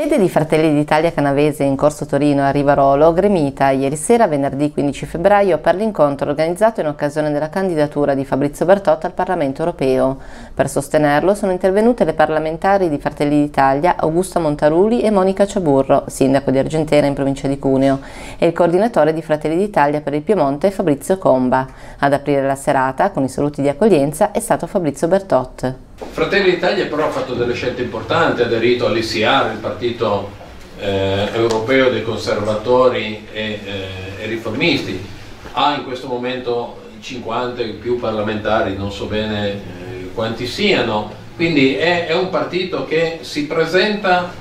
Sede di Fratelli d'Italia Canavese in Corso Torino a Rivarolo, gremita ieri sera venerdì 15 febbraio per l'incontro organizzato in occasione della candidatura di Fabrizio Bertotta al Parlamento europeo. Per sostenerlo sono intervenute le parlamentari di Fratelli d'Italia Augusta Montaruli e Monica Ciaburro, sindaco di Argentera in provincia di Cuneo, e il coordinatore di Fratelli d'Italia per il Piemonte Fabrizio Comba. Ad aprire la serata, con i saluti di accoglienza, è stato Fabrizio Bertotta. Fratelli d'Italia però ha fatto delle scelte importanti, ha aderito all'ICR, il partito eh, europeo dei conservatori e, eh, e, riformisti, ha in questo momento 50 più parlamentari, non so bene eh, quanti siano, quindi è, è un partito che si presenta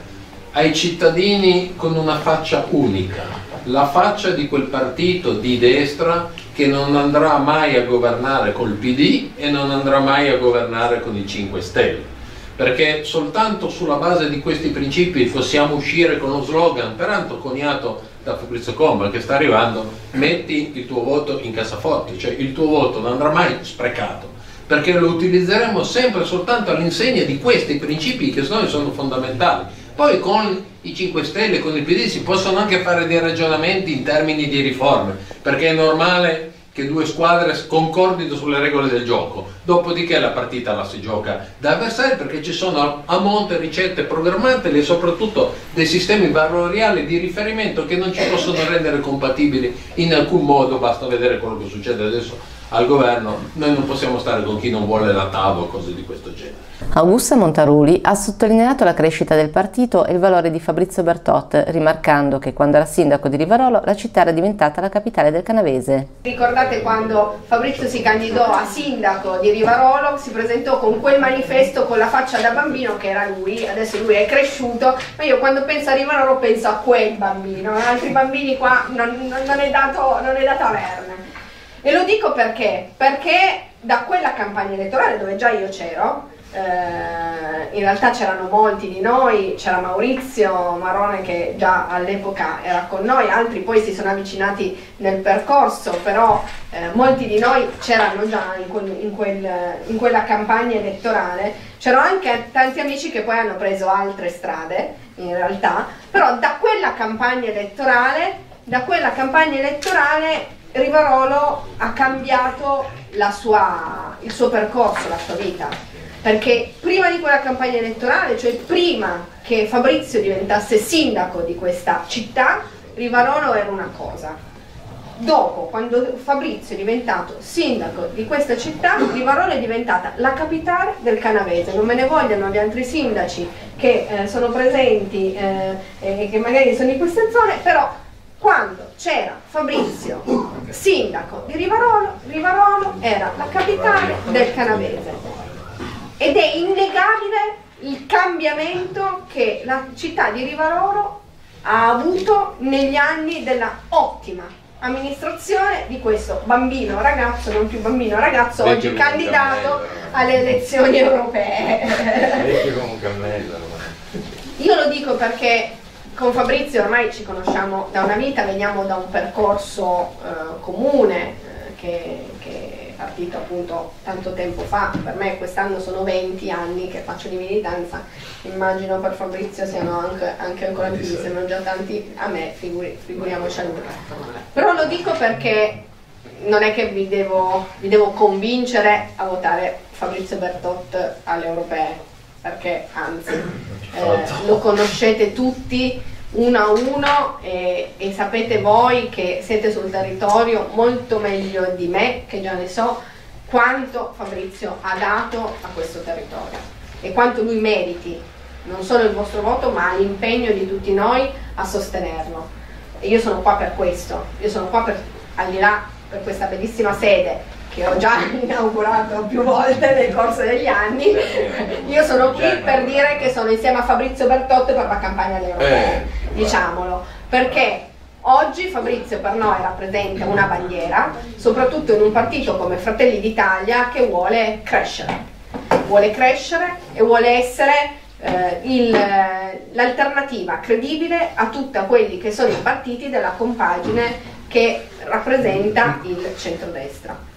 ai cittadini con una faccia unica, la faccia di quel partito di destra che non andrà mai a governare col PD e non andrà mai a governare con i 5 Stelle. Perché soltanto sulla base di questi principi possiamo uscire con uno slogan, peraltro coniato da Fabrizio Comba che sta arrivando, metti il tuo voto in cassaforte, cioè il tuo voto non andrà mai sprecato, perché lo utilizzeremo sempre soltanto all'insegna di questi principi che noi sono fondamentali. Poi con i 5 Stelle, con il PD si possono anche fare dei ragionamenti in termini di riforme, perché è normale che due squadre concordino sulle regole del gioco, dopodiché la partita la si gioca da avversari perché ci sono a monte ricette programmate e soprattutto dei sistemi valoriali di riferimento che non ci possono rendere compatibili in alcun modo, basta vedere quello che succede adesso al governo, noi non possiamo stare con chi non vuole la TAV o cose di questo genere. Augusta Montaruli ha sottolineato la crescita del partito e il valore di Fabrizio Bertot, rimarcando che quando era sindaco di Rivarolo la città era diventata la capitale del canavese. Ricordate quando Fabrizio si candidò a sindaco di Rivarolo, si presentò con quel manifesto con la faccia da bambino che era lui, adesso lui è cresciuto, ma io quando penso a Rivarolo penso a quel bambino, altri bambini qua non, non, è, dato, non è dato averne. E lo dico perché? Perché da quella campagna elettorale dove già io c'ero, eh, in realtà c'erano molti di noi, c'era Maurizio Marone che già all'epoca era con noi, altri poi si sono avvicinati nel percorso, però eh, molti di noi c'erano già in, quel, in, quel, in quella campagna elettorale, c'erano anche tanti amici che poi hanno preso altre strade in realtà, però da quella campagna elettorale, da quella campagna elettorale Rivarolo ha cambiato sua, il suo percorso, la sua vita, perché prima di quella campagna elettorale, cioè prima che Fabrizio diventasse sindaco di questa città, Rivarolo era una cosa. Dopo, quando Fabrizio è diventato sindaco di questa città, Rivarolo è diventata la capitale del Canavese. Non me ne vogliono gli altri sindaci che eh, sono presenti eh, che magari sono in queste zone, però quando c'era Fabrizio, sindaco di Rivarolo, Rivarolo era la capitale del Canavese ed è innegabile il cambiamento che la città di Rivarolo ha avuto negli anni della ottima amministrazione di questo bambino ragazzo, non più bambino ragazzo, oggi candidato alle elezioni europee. Io lo dico perché con Fabrizio ormai ci conosciamo da una vita, veniamo da un percorso eh, comune eh, che, che, è partito appunto tanto tempo fa, per me quest'anno sono 20 anni che faccio di militanza, immagino per Fabrizio siano anche, anche ancora più, sembrano già tanti. A me, figuri, figuriamoci a lui. Però lo dico perché non è che vi devo, vi devo convincere a votare Fabrizio Bertot alle europee, perché anzi eh, lo conoscete tutti uno a uno e, e, sapete voi che siete sul territorio molto meglio di me, che già ne so, quanto Fabrizio ha dato a questo territorio e quanto lui meriti non solo il vostro voto ma l'impegno di tutti noi a sostenerlo. E io sono qua per questo, io sono qua per, al di là per questa bellissima sede che ho già inaugurato più volte nel corso degli anni, io sono qui per dire che sono insieme a Fabrizio Bertotto per la campagna dell'Europea, eh, diciamolo, perché oggi Fabrizio per noi rappresenta una bandiera, soprattutto in un partito come Fratelli d'Italia che vuole crescere, vuole crescere e vuole essere eh, l'alternativa credibile a tutti quelli che sono i partiti della compagine che rappresenta il centrodestra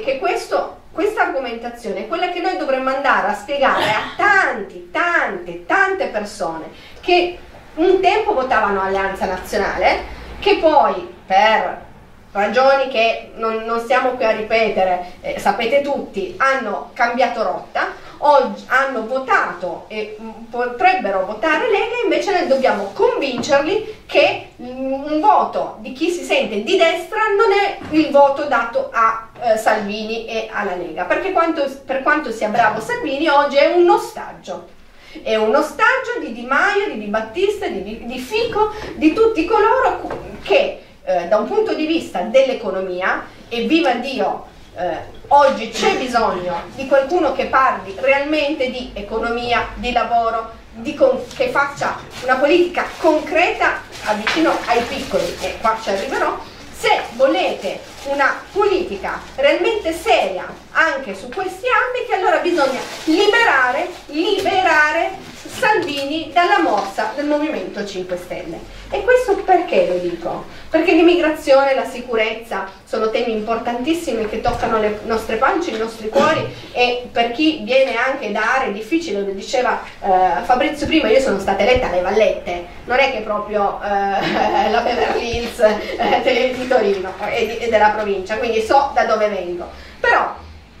che questo, questa argomentazione è quella che noi dovremmo andare a spiegare a tanti, tante, tante persone che un tempo votavano Alleanza Nazionale, che poi per ragioni che non, non stiamo qui a ripetere, eh, sapete tutti, hanno cambiato rotta, oggi hanno votato e mm, potrebbero votare Lega, invece noi dobbiamo convincerli che mm, un voto di chi si sente di destra non è il voto dato a eh, Salvini e alla Lega, perché quanto, per quanto sia bravo Salvini oggi è un ostaggio. È un ostaggio di Di Maio, di Di Battista, di, di Fico, di tutti coloro che eh, da un punto di vista dell'economia, e viva Dio, eh, oggi c'è bisogno di qualcuno che parli realmente di economia, di lavoro, di che faccia una politica concreta vicino ai piccoli, e qua ci arriverò, se volete una politica realmente seria anche su questi ambiti, allora bisogna liberare, liberare Salvini dalla morsa del Movimento 5 Stelle. E questo perché lo dico? Perché l'immigrazione e la sicurezza sono temi importantissimi che toccano le nostre pance, i nostri cuori e per chi viene anche da aree difficili, lo diceva eh, Fabrizio prima, io sono stata eletta alle Vallette, non è che proprio eh, la Beverly Hills eh, di Torino e, e della provincia, quindi so da dove vengo. Però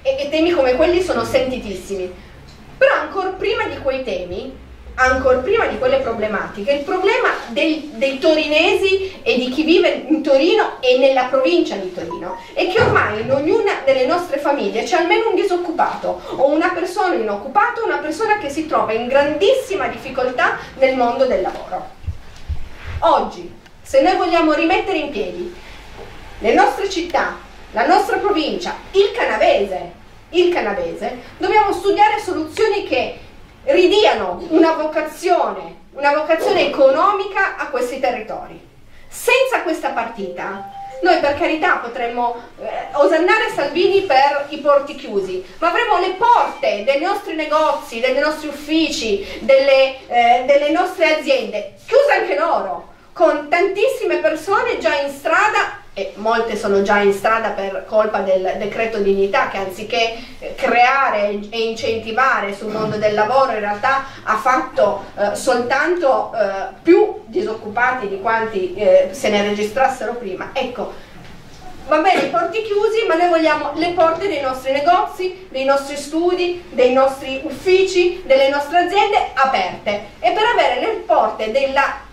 e, e temi come quelli sono sentitissimi. Però ancora prima di quei temi ancora prima di quelle problematiche, il problema del, dei torinesi e di chi vive in Torino e nella provincia di Torino è che ormai in ognuna delle nostre famiglie c'è almeno un disoccupato o una persona inoccupata o una persona che si trova in grandissima difficoltà nel mondo del lavoro. Oggi, se noi vogliamo rimettere in piedi le nostre città, la nostra provincia, il canavese, il canavese, dobbiamo studiare soluzioni che ridiano una vocazione, una vocazione economica a questi territori. Senza questa partita noi per carità potremmo eh, osannare Salvini per i porti chiusi, ma avremo le porte dei nostri negozi, dei nostri uffici, delle, eh, delle nostre aziende chiuse anche loro, con tantissime persone già in strada e molte sono già in strada per colpa del decreto dignità che anziché eh, creare e incentivare sul mondo del lavoro in realtà ha fatto eh, soltanto eh, più disoccupati di quanti eh, se ne registrassero prima. Ecco, va bene i porti chiusi, ma noi vogliamo le porte dei nostri negozi, dei nostri studi, dei nostri uffici, delle nostre aziende aperte. E per avere le porte della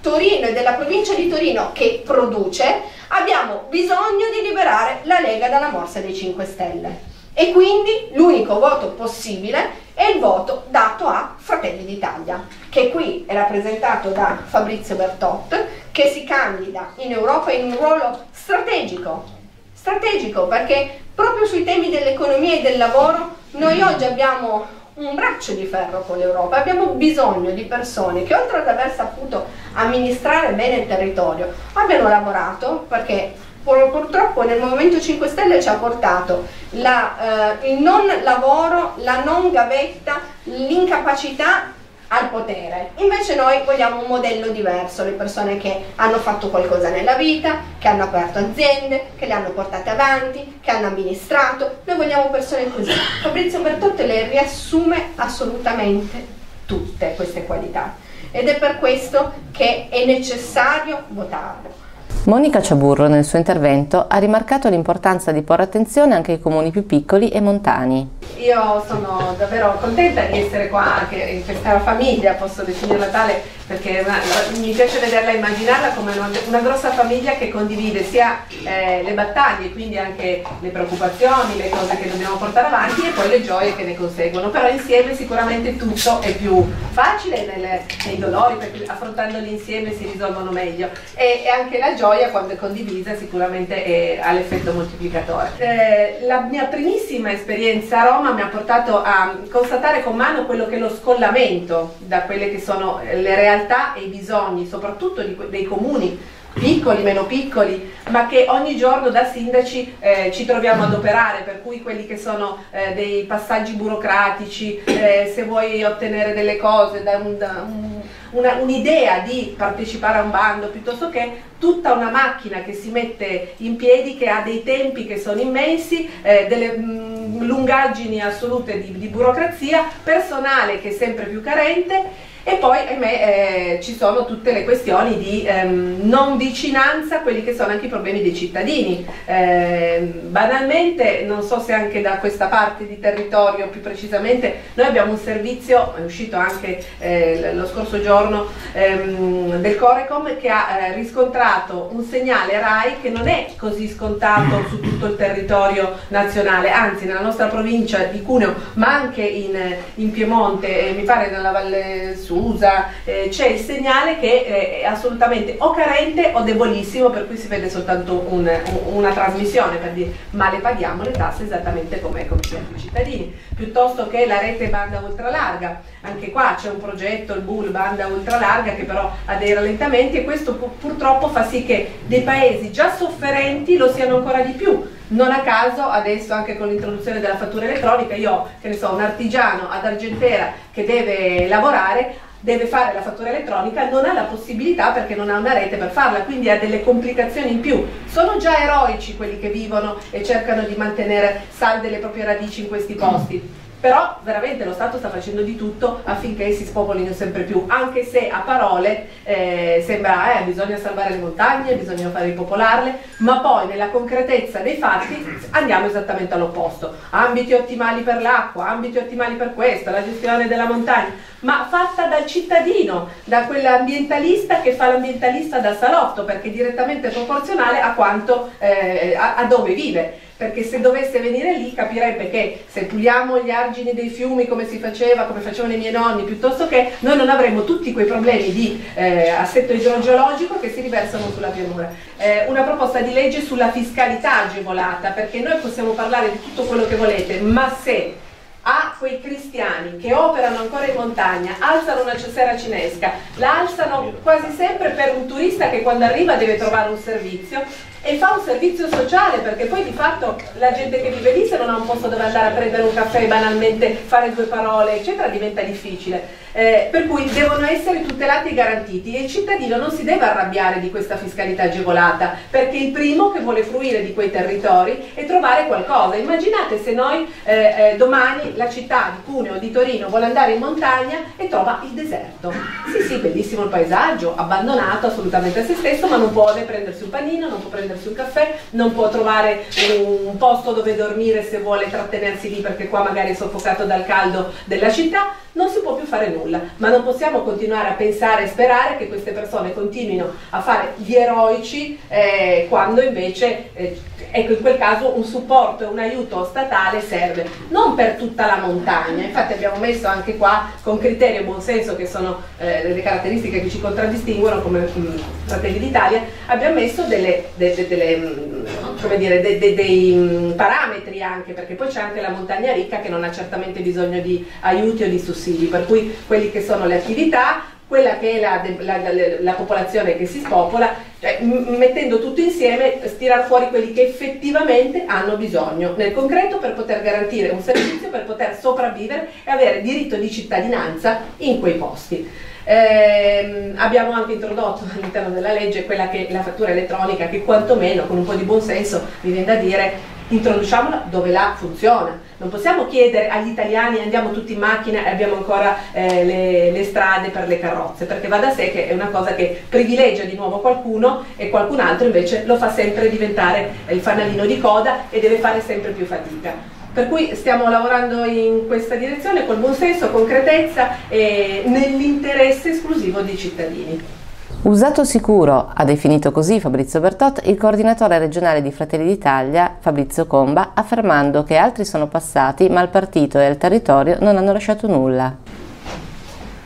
Torino e della provincia di Torino che produce, abbiamo bisogno di liberare la Lega dalla morsa dei 5 Stelle. E quindi l'unico voto possibile è il voto dato a Fratelli d'Italia, che qui è rappresentato da Fabrizio Bertot, che si candida in Europa in un ruolo strategico. Strategico perché proprio sui temi dell'economia e del lavoro noi oggi abbiamo un braccio di ferro con l'Europa, abbiamo bisogno di persone che oltre ad aver saputo amministrare bene il territorio, abbiano lavorato perché purtroppo nel Movimento 5 Stelle ci ha portato la, eh, il non lavoro, la non gavetta, l'incapacità al potere. Invece noi vogliamo un modello diverso, le persone che hanno fatto qualcosa nella vita, che hanno aperto aziende, che le hanno portate avanti, che hanno amministrato. Noi vogliamo persone così. Fabrizio Bertotte le riassume assolutamente tutte queste qualità ed è per questo che è necessario votarlo. Monica Ciaburro nel suo intervento ha rimarcato l'importanza di porre attenzione anche ai comuni più piccoli e montani. Io sono davvero contenta di essere qua anche in questa famiglia, posso definirla tale perché una, mi piace vederla immaginarla come una, una, grossa famiglia che condivide sia eh, le battaglie, quindi anche le preoccupazioni, le cose che dobbiamo portare avanti e poi le gioie che ne conseguono, però insieme sicuramente tutto è più facile nelle, nei dolori perché affrontandoli insieme si risolvono meglio e, e anche la gioia quando è condivisa sicuramente è, ha l'effetto moltiplicatore. Eh, la mia primissima esperienza a Roma mi ha portato a constatare con mano quello che è lo scollamento da quelle che sono le realtà realtà e i bisogni, soprattutto di, dei comuni piccoli, meno piccoli, ma che ogni giorno da sindaci eh, ci troviamo ad operare, per cui quelli che sono eh, dei passaggi burocratici, eh, se vuoi ottenere delle cose, da un, da un, un'idea di partecipare a un bando, piuttosto che tutta una macchina che si mette in piedi, che ha dei tempi che sono immensi, eh, delle mh, lungaggini assolute di, di burocrazia, personale che è sempre più carente E poi, ahimè, eh, ci sono tutte le questioni di ehm, non vicinanza a quelli che sono anche i problemi dei cittadini. Eh, banalmente, non so se anche da questa parte di territorio, più precisamente, noi abbiamo un servizio, è uscito anche eh, lo scorso giorno, ehm, del Corecom che ha eh, riscontrato un segnale RAI che non è così scontato su tutto il territorio nazionale, anzi nella nostra provincia di Cuneo, ma anche in, in Piemonte, mi pare nella Valle Susa, eh, c'è il segnale che eh, è assolutamente o carente o debolissimo, per cui si vede soltanto un, una trasmissione per dire ma le paghiamo le tasse esattamente come, altri cittadini, piuttosto che la rete banda ultralarga. Anche qua c'è un progetto, il Bull banda ultralarga, che però ha dei rallentamenti e questo purtroppo fa sì che dei paesi già sofferenti lo siano ancora di più. Non a caso adesso anche con l'introduzione della fattura elettronica io, che ne so, un artigiano ad Argentera che deve lavorare deve fare la fattura elettronica non ha la possibilità perché non ha una rete per farla, quindi ha delle complicazioni in più. Sono già eroici quelli che vivono e cercano di mantenere salde le proprie radici in questi posti però veramente lo Stato sta facendo di tutto affinché si spopolino sempre più, anche se a parole eh, sembra eh, bisogna salvare le montagne, bisogna fare ripopolarle, ma poi nella concretezza dei fatti andiamo esattamente all'opposto. Ambiti ottimali per l'acqua, ambiti ottimali per questo, la gestione della montagna, ma fatta dal cittadino, da quell'ambientalista che fa l'ambientalista da salotto, perché è direttamente proporzionale a, quanto, eh, a, a dove vive perché se dovesse venire lì capirebbe che se puliamo gli argini dei fiumi come si faceva, come facevano i miei nonni, piuttosto che noi non avremmo tutti quei problemi di eh, assetto idrogeologico che si riversano sulla pianura. Eh, una proposta di legge sulla fiscalità agevolata, perché noi possiamo parlare di tutto quello che volete, ma se a quei cristiani che operano ancora in montagna, alzano una sera cinesca, la alzano quasi sempre per un turista che quando arriva deve trovare un servizio e fa un servizio sociale perché poi di fatto la gente che vive lì se non ha un posto dove andare a prendere un caffè banalmente fare due parole eccetera diventa difficile. Eh, per cui devono essere tutelati e garantiti e il cittadino non si deve arrabbiare di questa fiscalità agevolata perché il primo che vuole fruire di quei territori è trovare qualcosa. Immaginate se noi eh, eh, domani la città di Cuneo o di Torino vuole andare in montagna e trova il deserto. Sì sì bellissimo il paesaggio abbandonato assolutamente a se stesso ma non può né prendersi un panino non può prendere prendersi un caffè, non può trovare un posto dove dormire se vuole trattenersi lì perché qua magari è soffocato dal caldo della città, non si può più fare nulla, ma non possiamo continuare a pensare e sperare che queste persone continuino a fare gli eroici eh, quando invece, eh, ecco in quel caso un supporto e un aiuto statale serve, non per tutta la montagna, infatti abbiamo messo anche qua con criteri e buonsenso che sono eh, le caratteristiche che ci contraddistinguono come mh, mm, Fratelli d'Italia, abbiamo messo delle, delle, delle, mm, dire, de, de, dei mm, parametri anche, perché poi c'è anche la montagna ricca che non ha certamente bisogno di aiuti o di sussidi per cui quelli che sono le attività, quella che è la, la, la, la popolazione che si spopola, cioè, mettendo tutto insieme, stirare fuori quelli che effettivamente hanno bisogno, nel concreto per poter garantire un servizio, per poter sopravvivere e avere diritto di cittadinanza in quei posti. Eh, abbiamo anche introdotto all'interno della legge quella che è la fattura elettronica che quantomeno con un po' di buonsenso mi viene da dire introduciamola dove là funziona. Non possiamo chiedere agli italiani andiamo tutti in macchina e abbiamo ancora eh, le, le, strade per le carrozze, perché va da sé che è una cosa che privilegia di nuovo qualcuno e qualcun altro invece lo fa sempre diventare il fanalino di coda e deve fare sempre più fatica. Per cui stiamo lavorando in questa direzione con buon senso, concretezza e nell'interesse esclusivo dei cittadini. Usato sicuro, ha definito così Fabrizio Bertot, il coordinatore regionale di Fratelli d'Italia, Fabrizio Comba, affermando che altri sono passati ma il partito e il territorio non hanno lasciato nulla.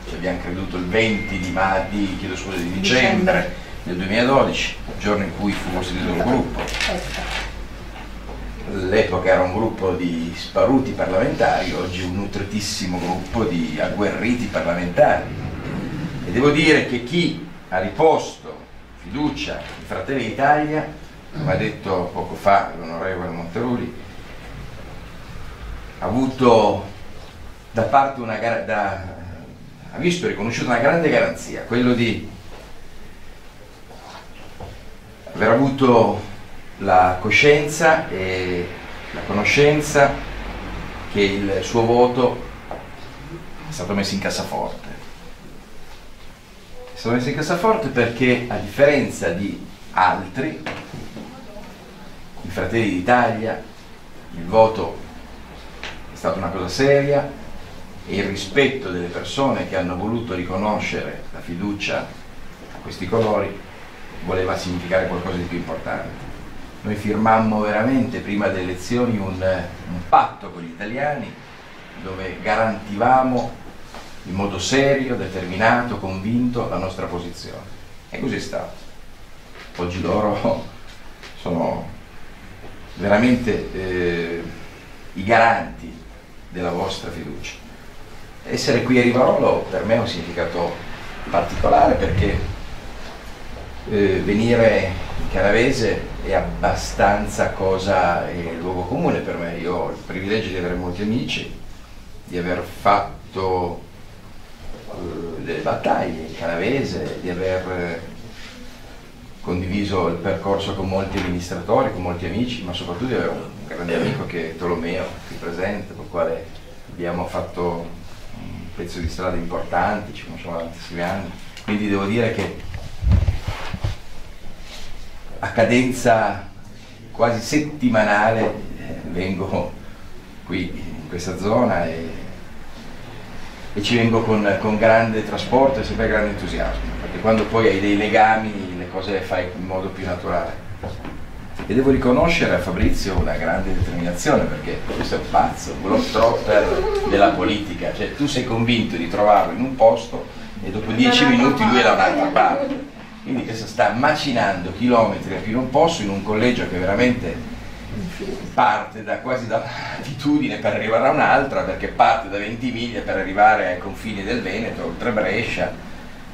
Ci abbiamo creduto il 20 di, di, chiedo scusa, di dicembre del 2012, giorno in cui fu costituito il gruppo. All'epoca era un gruppo di sparuti parlamentari, oggi un nutritissimo gruppo di agguerriti parlamentari. E devo dire che chi ha riposto fiducia in Fratelli d'Italia, come ha detto poco fa l'onorevole Monteruli, ha avuto da parte una da, ha visto riconosciuto una grande garanzia, quello di aver avuto la coscienza e la conoscenza che il suo voto è stato messo in cassaforte sono messa in cassaforte perché a differenza di altri, i Fratelli d'Italia, il voto è stata una cosa seria e il rispetto delle persone che hanno voluto riconoscere la fiducia a questi colori voleva significare qualcosa di più importante. Noi firmammo veramente prima delle elezioni un, un patto con gli italiani dove garantivamo in modo serio, determinato, convinto la nostra posizione. E così è stato. Oggi loro sono veramente eh, i garanti della vostra fiducia. Essere qui a Rivarolo per me ha un significato particolare perché eh, venire in Canavese è abbastanza cosa, è luogo comune per me. Io ho il privilegio di avere molti amici, di aver fatto eh, delle battaglie in Canavese, di aver eh, condiviso il percorso con molti amministratori, con molti amici, ma soprattutto di avere un grande amico che è Tolomeo, qui presente, con il quale abbiamo fatto un pezzo di strada importante, ci conosciamo da tantissimi anni, quindi devo dire che a cadenza quasi settimanale eh, vengo qui in questa zona e e ci vengo con, con, grande trasporto e sempre grande entusiasmo, perché quando poi hai dei legami le cose le fai in modo più naturale. E devo riconoscere a Fabrizio una grande determinazione, perché questo è un pazzo, un globetrotter della politica, cioè tu sei convinto di trovarlo in un posto e dopo dieci minuti lui è da un'altra parte. Quindi questo sta macinando chilometri a più non posso in un collegio che veramente parte da, quasi da un'attitudine per arrivare a un'altra, perché parte da 20 miglia per arrivare ai confini del Veneto, oltre Brescia,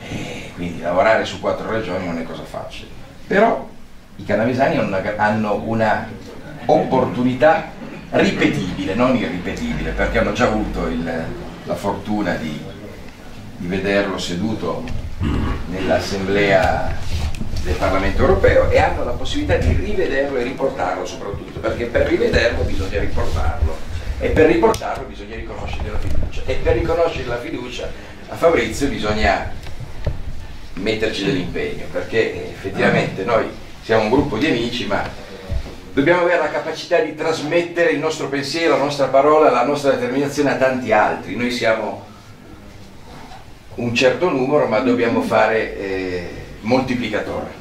e quindi lavorare su quattro regioni non è cosa facile. Però i canavesani hanno una opportunità ripetibile, non irripetibile, perché hanno già avuto il, la fortuna di, di vederlo seduto nell'assemblea del Parlamento europeo e hanno la possibilità di rivederlo e riportarlo soprattutto, perché per rivederlo bisogna riportarlo e per riportarlo bisogna riconoscere la fiducia e per riconoscere la fiducia a Fabrizio bisogna metterci dell'impegno, perché effettivamente noi siamo un gruppo di amici, ma dobbiamo avere la capacità di trasmettere il nostro pensiero, la nostra parola, la nostra determinazione a tanti altri. Noi siamo un certo numero, ma dobbiamo fare eh, moltiplicatore.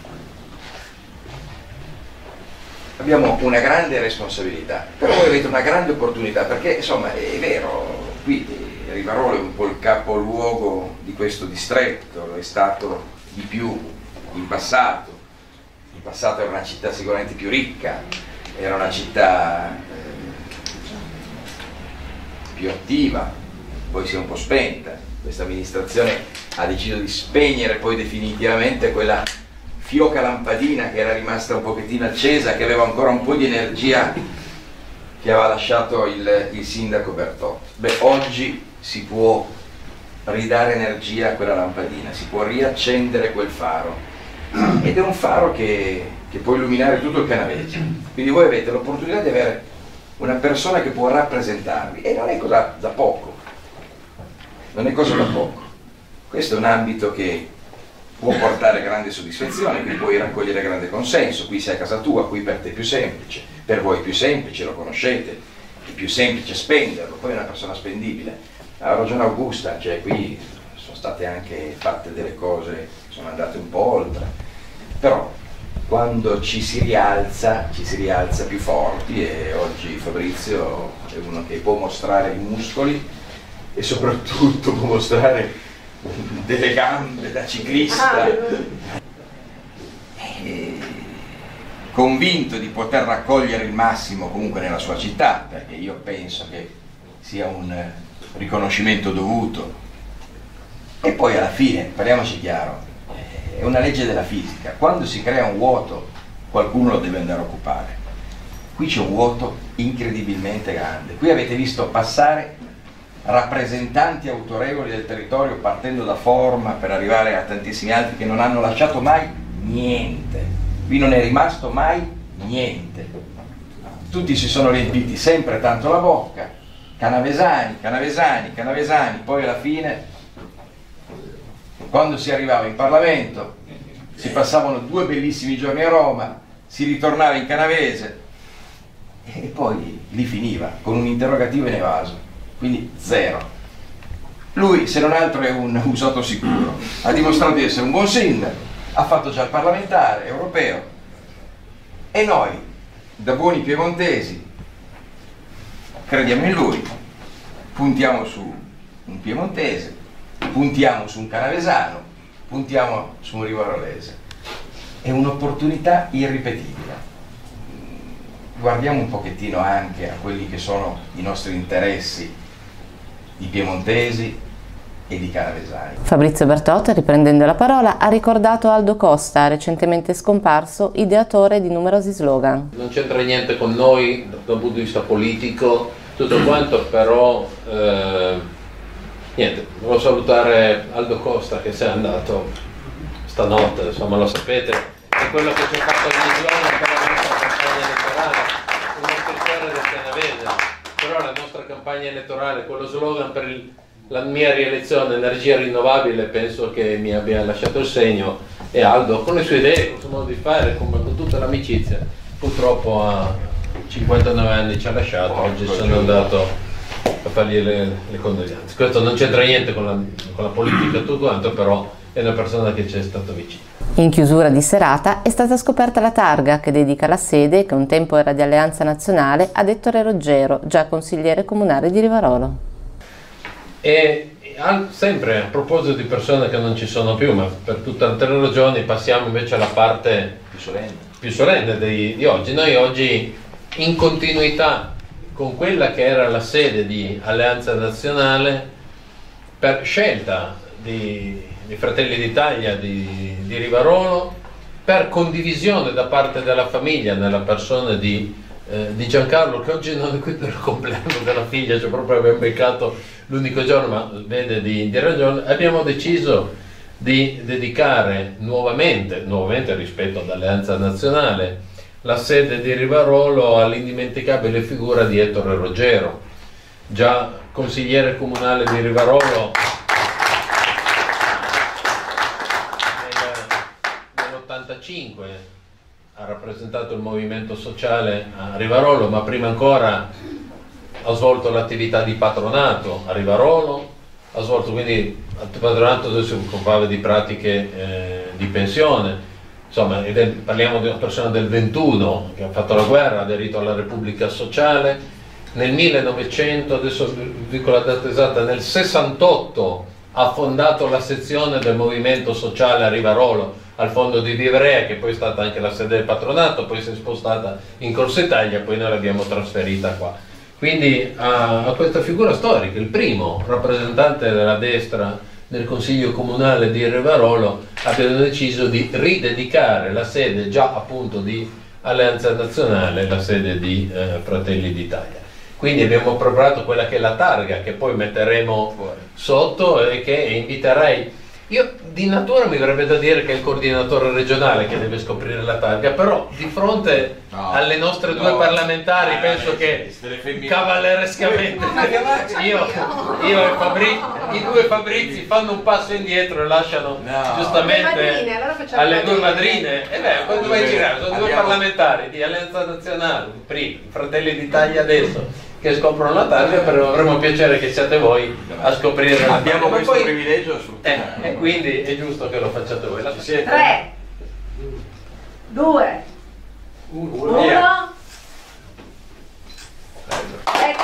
Abbiamo una grande responsabilità, però voi avete una grande opportunità, perché insomma è vero, qui Rivarolo è un po' il capoluogo di questo distretto, lo è stato di più in passato, in passato era una città sicuramente più ricca, era una città eh, più attiva, poi si è un po' spenta, questa amministrazione ha deciso di spegnere poi definitivamente quella fioca lampadina che era rimasta un pochettino accesa, che aveva ancora un po' di energia che aveva lasciato il, il sindaco Bertotti. Beh, oggi si può ridare energia a quella lampadina, si può riaccendere quel faro ed è un faro che, che può illuminare tutto il canavese. Quindi voi avete l'opportunità di avere una persona che può rappresentarvi e non è cosa da poco, non è cosa da poco. Questo è un ambito che può portare grande soddisfazione, qui puoi raccogliere grande consenso, qui sei a casa tua, qui per te è più semplice, per voi è più semplice, lo conoscete, è più semplice spenderlo, poi è una persona spendibile. Ha ragione Augusta, cioè qui sono state anche fatte delle cose che sono andate un po' oltre, però quando ci si rialza, ci si rialza più forti e oggi Fabrizio è uno che può mostrare i muscoli e soprattutto può mostrare delle gambe da ciclista. E convinto di poter raccogliere il massimo comunque nella sua città, perché io penso che sia un riconoscimento dovuto. E poi alla fine, parliamoci chiaro, è una legge della fisica, quando si crea un vuoto qualcuno lo deve andare a occupare. Qui c'è un vuoto incredibilmente grande. Qui avete visto passare rappresentanti autorevoli del territorio partendo da Forma per arrivare a tantissimi altri che non hanno lasciato mai niente. Qui non è rimasto mai niente. Tutti si sono riempiti sempre tanto la bocca, canavesani, canavesani, canavesani, poi alla fine Quando si arrivava in Parlamento si passavano due bellissimi giorni a Roma, si ritornava in Canavese e poi lì finiva con un interrogativo in evaso, quindi zero. Lui, se non altro, è un usato sicuro, ha dimostrato di essere un buon sindaco, ha fatto già il parlamentare europeo e noi, da buoni piemontesi, crediamo in lui, puntiamo su un piemontese, puntiamo su un canavesano, puntiamo su un rivarolese. È un'opportunità irripetibile. Guardiamo un pochettino anche a quelli che sono i nostri interessi di piemontesi e di canavesani. Fabrizio Bertotta, riprendendo la parola, ha ricordato Aldo Costa, recentemente scomparso, ideatore di numerosi slogan. Non c'entra niente con noi dal punto di vista politico, tutto quanto, però eh, niente, volevo salutare Aldo Costa che se n'è andato stanotte, insomma lo sapete, è quello che ci ha fatto gli slogan per la nostra campagna elettorale, uno scrittore del Canavese, però la nostra campagna elettorale, quello slogan per il, la mia rielezione, energia rinnovabile, penso che mi abbia lasciato il segno e Aldo con le sue idee, con il suo modo di fare, con, con tutta l'amicizia, purtroppo a 59 anni ci ha lasciato, oggi sono andato a fargli le, le condoglianze. Questo non c'entra niente con la, con la politica tutto quanto, però è una persona che ci è stata vicina. In chiusura di serata è stata scoperta la targa che dedica la sede, che un tempo era di Alleanza Nazionale, ad Ettore Roggero, già consigliere comunale di Rivarolo. E sempre a proposito di persone che non ci sono più, ma per tutte altre ragioni, passiamo invece alla parte Più solenne. più solenne di, di oggi. Noi oggi, in continuità con quella che era la sede di Alleanza Nazionale, per scelta di, di Fratelli d'Italia di, di Rivarolo, per condivisione da parte della famiglia nella persona di, eh, di Giancarlo, che oggi non è qui per il compleanno della figlia, cioè proprio abbiamo beccato l'unico giorno, ma vede di, di ragione, abbiamo deciso di dedicare nuovamente, nuovamente rispetto ad Alleanza Nazionale, la sede di Rivarolo all'indimenticabile figura di Ettore Roggero, già consigliere comunale di Rivarolo rappresentato il movimento sociale a Rivarolo, ma prima ancora ha svolto l'attività di patronato a Rivarolo, ha svolto quindi patronato si occupava di pratiche eh, di pensione, insomma è- parliamo di una persona del 21 che ha fatto la guerra, ha aderito alla Repubblica Sociale, nel 1900, adesso dico la data esatta, nel 68 ha fondato la sezione del movimento sociale a Rivarolo al fondo di Vivrea che poi è stata anche la sede del patronato, poi si è spostata in Corsa Italia, poi noi l'abbiamo trasferita qua. Quindi a, a questa figura storica, il primo rappresentante della destra nel Consiglio Comunale di Rivarolo, abbiamo deciso di ridedicare la sede già appunto di Alleanza Nazionale, la sede di eh, Fratelli d'Italia. Quindi abbiamo preparato quella che è la targa che poi metteremo sotto e che inviterei. Io di natura mi verrebbe da dire che è il coordinatore regionale che deve scoprire la targa, però di fronte No. alle nostre due No. parlamentari Ah, penso eh, che cavallerescamente io, io e Fabri- i due Fabrizi fanno un passo indietro e lasciano No. giustamente madrine, allora facciamo alle le due madrine. madrine. E beh, quando vai a girare, sono due Abbiamo- parlamentari di Alleanza Nazionale, prima, Fratelli d'Italia adesso, che scoprono la targa, però avremo piacere che siate voi a scoprire la Abbiamo targa. Questo poi- privilegio su eh, e quindi è giusto che lo facciate voi. La- Ci siete? 3, 2, 1. Via. Ecco.